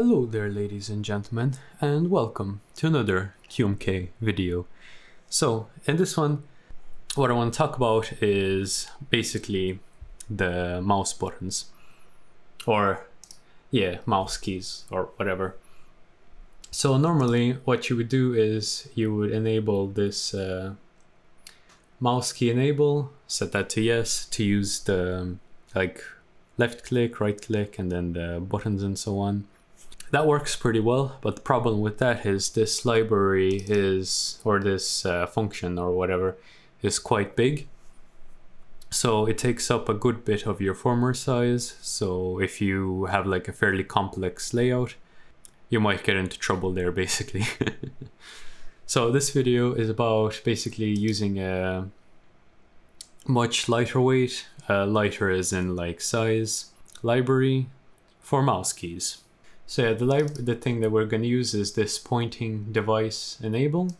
Hello there ladies and gentlemen and welcome to another QMK video. So in this one what I want to talk about is basically the mouse buttons or yeah mouse keys or whatever. So normally what you would do is you would enable this uh, mouse key enable, set that to yes to use the like left click, right click and then the buttons and so on that works pretty well, but the problem with that is this library is, or this uh, function or whatever, is quite big. So it takes up a good bit of your firmware size. So if you have like a fairly complex layout, you might get into trouble there basically. so this video is about basically using a much lighter weight, uh, lighter as in like size, library for mouse keys. So yeah, the, the thing that we're going to use is this pointing device enable.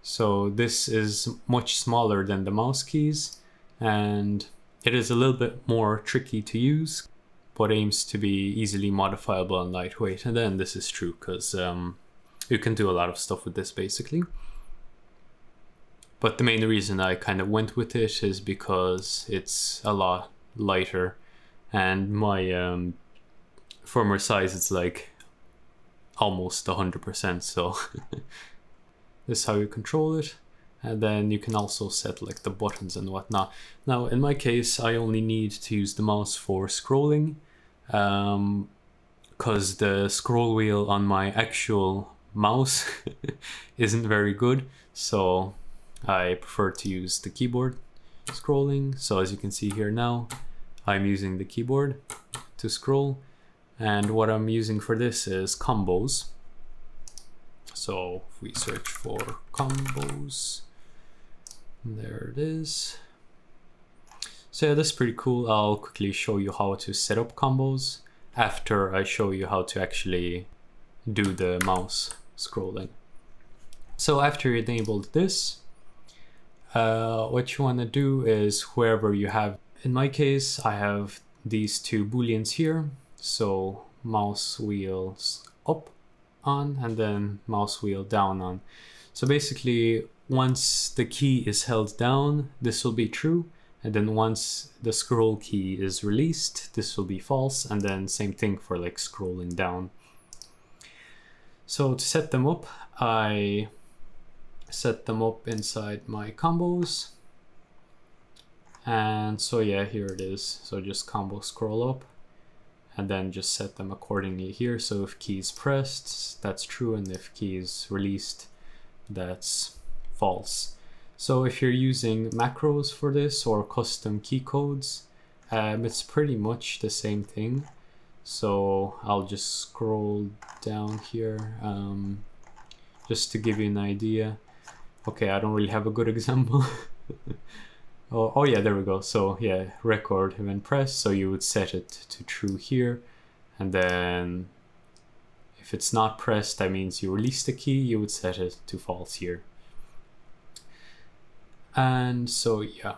So this is much smaller than the mouse keys and it is a little bit more tricky to use but aims to be easily modifiable and lightweight. And then this is true because um, you can do a lot of stuff with this basically. But the main reason I kind of went with it is because it's a lot lighter and my um, firmware size it's like almost 100% so. This is how you control it. And then you can also set like the buttons and whatnot. Now in my case I only need to use the mouse for scrolling um because the scroll wheel on my actual mouse isn't very good. So I prefer to use the keyboard scrolling. So as you can see here now I'm using the keyboard to scroll and what I'm using for this is combos. So if we search for combos, there it is. So yeah, that's pretty cool. I'll quickly show you how to set up combos after I show you how to actually do the mouse scrolling. So after you enabled this, uh, what you want to do is wherever you have, in my case, I have these two booleans here so mouse wheels up on and then mouse wheel down on. So basically once the key is held down, this will be true. And then once the scroll key is released, this will be false. And then same thing for like scrolling down. So to set them up, I set them up inside my combos. And so yeah, here it is. So just combo scroll up and then just set them accordingly here. So if key is pressed, that's true, and if key is released, that's false. So if you're using macros for this or custom key codes, um, it's pretty much the same thing. So I'll just scroll down here um, just to give you an idea. Okay, I don't really have a good example. Oh, oh yeah, there we go. So yeah, record when pressed. So you would set it to true here. And then if it's not pressed, that means you release the key. You would set it to false here. And so yeah.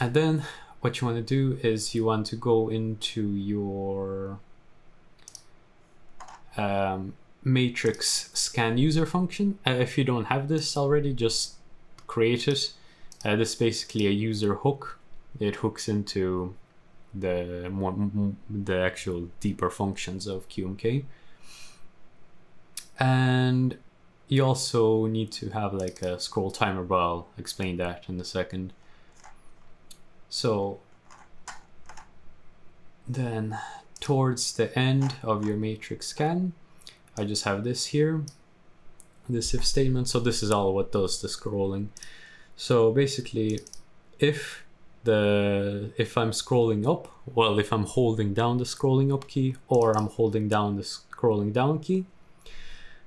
And then what you want to do is you want to go into your um, matrix scan user function. Uh, if you don't have this already, just create it uh, this is basically a user hook. It hooks into the more the actual deeper functions of QMK. And you also need to have like a scroll timer, but I'll explain that in a second. So then towards the end of your matrix scan, I just have this here, this if statement. So this is all what does the scrolling. So basically, if the if I'm scrolling up, well, if I'm holding down the scrolling up key or I'm holding down the scrolling down key,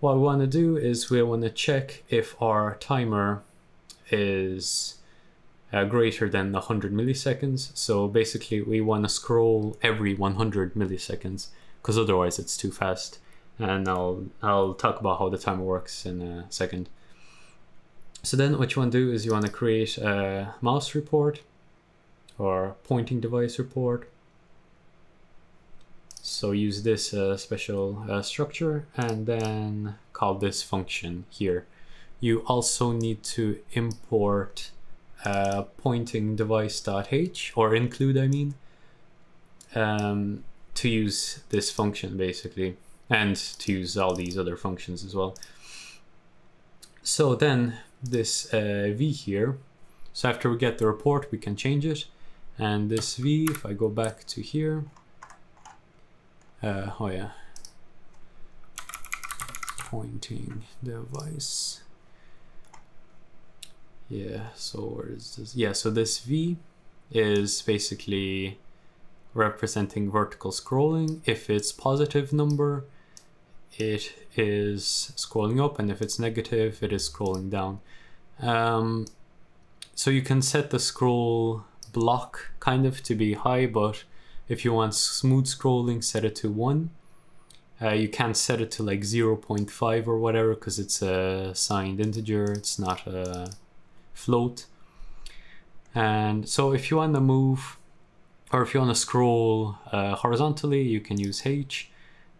what we want to do is we want to check if our timer is uh, greater than 100 milliseconds. So basically, we want to scroll every 100 milliseconds because otherwise it's too fast. And I'll I'll talk about how the timer works in a second. So then what you want to do is you want to create a mouse report or pointing device report. So use this uh, special uh, structure and then call this function here. You also need to import uh, pointing device.h or include, I mean, um, to use this function basically and to use all these other functions as well. So then this uh, v here, so after we get the report, we can change it. And this v, if I go back to here, uh, oh yeah, pointing device. Yeah, so where is this? Yeah, so this V is basically representing vertical scrolling. If it's positive number, it is scrolling up, and if it's negative, it is scrolling down. Um, so you can set the scroll block kind of to be high, but if you want smooth scrolling, set it to 1. Uh, you can't set it to like 0.5 or whatever because it's a signed integer, it's not a float. And so if you want to move or if you want to scroll uh, horizontally, you can use H.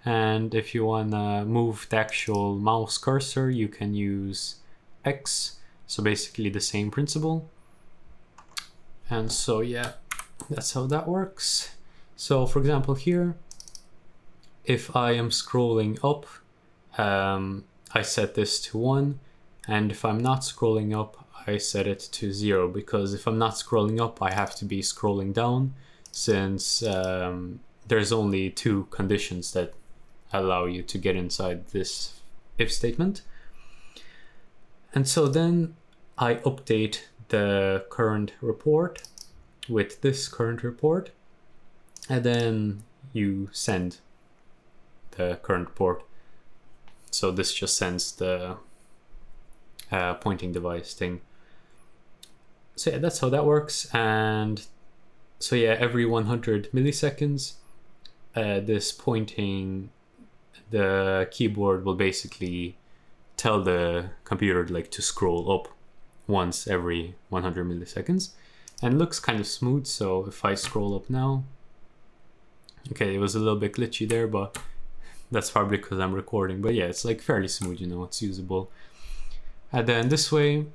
And if you want to move the actual mouse cursor, you can use X. So basically the same principle. And so yeah, that's how that works. So for example here, if I am scrolling up, um, I set this to 1. And if I'm not scrolling up, I set it to 0. Because if I'm not scrolling up, I have to be scrolling down since um, there's only two conditions that allow you to get inside this if statement. And so then I update the current report with this current report and then you send the current port. So this just sends the uh, pointing device thing. So yeah, that's how that works. And so yeah, every 100 milliseconds, uh, this pointing, the keyboard will basically tell the computer like to scroll up once every 100 milliseconds and looks kind of smooth so if I scroll up now Okay, it was a little bit glitchy there, but that's probably because I'm recording. But yeah, it's like fairly smooth, you know, it's usable. And then this way,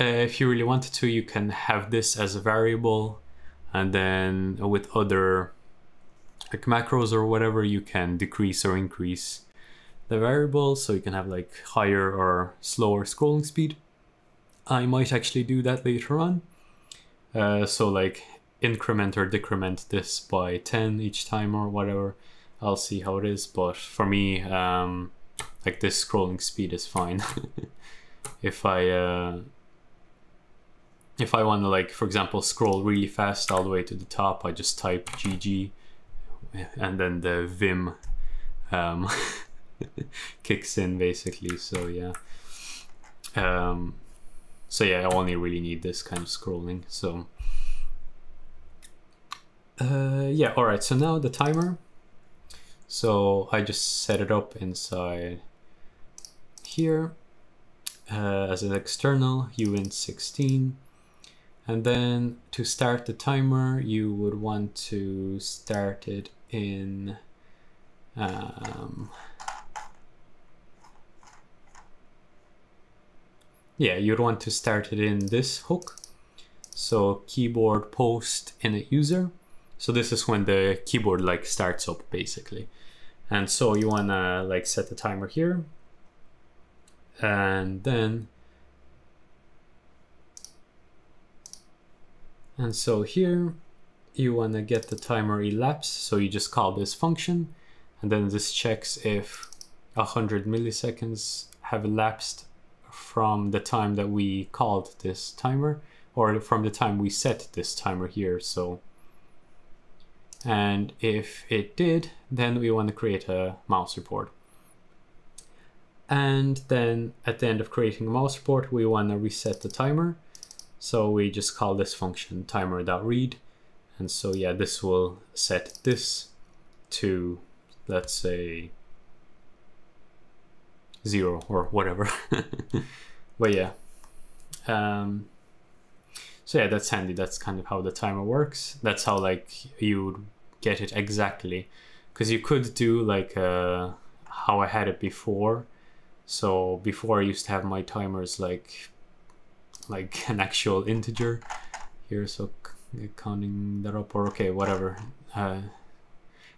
uh, if you really wanted to, you can have this as a variable. And then with other like macros or whatever, you can decrease or increase the variable. So you can have like higher or slower scrolling speed. I might actually do that later on. Uh, so like increment or decrement this by 10 each time or whatever. I'll see how it is, but for me, um, like this scrolling speed is fine. if I uh, if I want to like, for example, scroll really fast all the way to the top, I just type GG and then the Vim um, kicks in basically. So yeah. Um, so yeah, I only really need this kind of scrolling. So uh, yeah, all right, so now the timer. So I just set it up inside here uh, as an external uint16. And then to start the timer, you would want to start it in um, yeah, you'd want to start it in this hook. So keyboard post init user. So this is when the keyboard like starts up basically. And so you wanna like set the timer here. And then And so here you want to get the timer elapse. So you just call this function and then this checks if 100 milliseconds have elapsed from the time that we called this timer or from the time we set this timer here. So and if it did, then we want to create a mouse report. And then at the end of creating a mouse report, we want to reset the timer. So we just call this function timer.read. And so yeah, this will set this to, let's say, zero or whatever. but yeah. Um, so yeah, that's handy. That's kind of how the timer works. That's how like you would get it exactly. because you could do like uh, how I had it before. So before I used to have my timers like like an actual integer here. So counting that up or okay, whatever. Uh,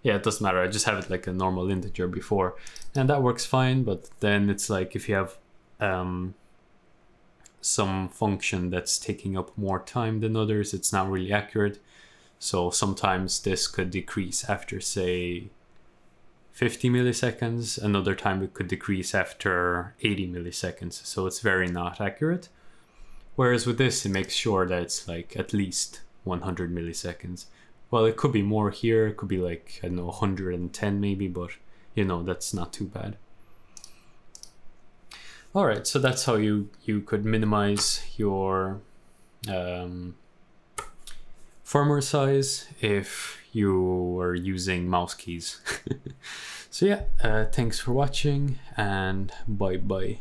yeah, it doesn't matter. I just have it like a normal integer before, and that works fine. But then it's like if you have um, some function that's taking up more time than others, it's not really accurate. So sometimes this could decrease after, say, 50 milliseconds. Another time it could decrease after 80 milliseconds. So it's very not accurate. Whereas with this, it makes sure that it's like at least 100 milliseconds. Well, it could be more here. It could be like, I don't know, 110 maybe, but you know, that's not too bad. All right, so that's how you, you could minimize your um, firmware size if you were using mouse keys. so yeah, uh, thanks for watching and bye bye.